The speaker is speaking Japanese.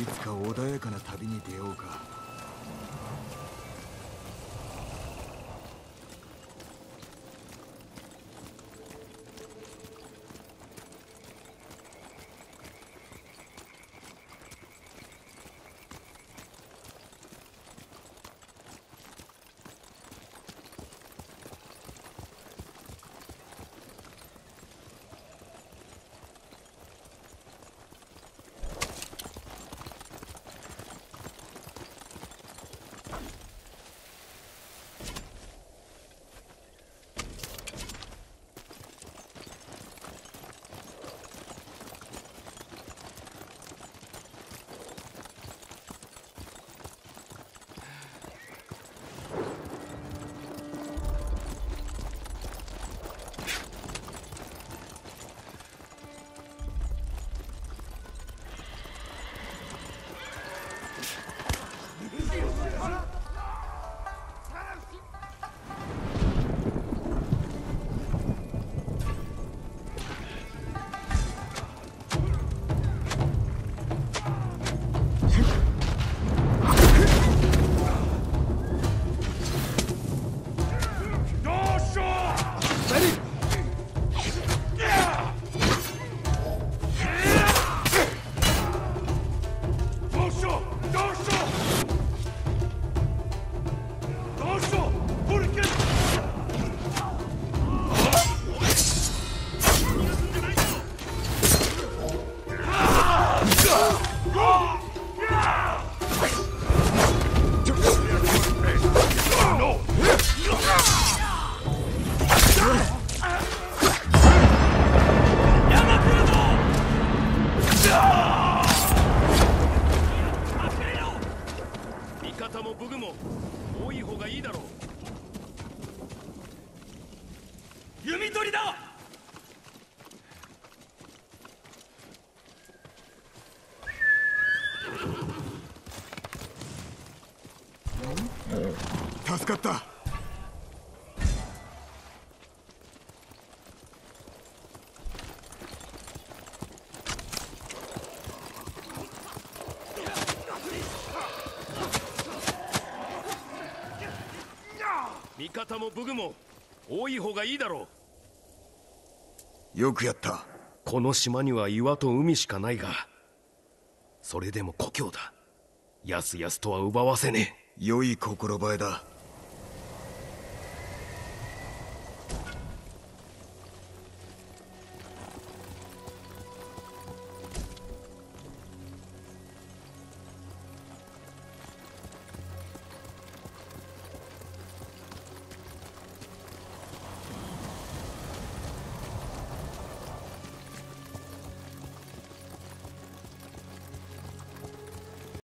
いつか穏やかな旅に出ようか。多い方がいいだろう。弓取りだ！助かった。味方も武具も多い方がいいだろう。よくやった。この島には岩と海しかないがそれでも故郷だ。やすやすとは奪わせね良い心映えだ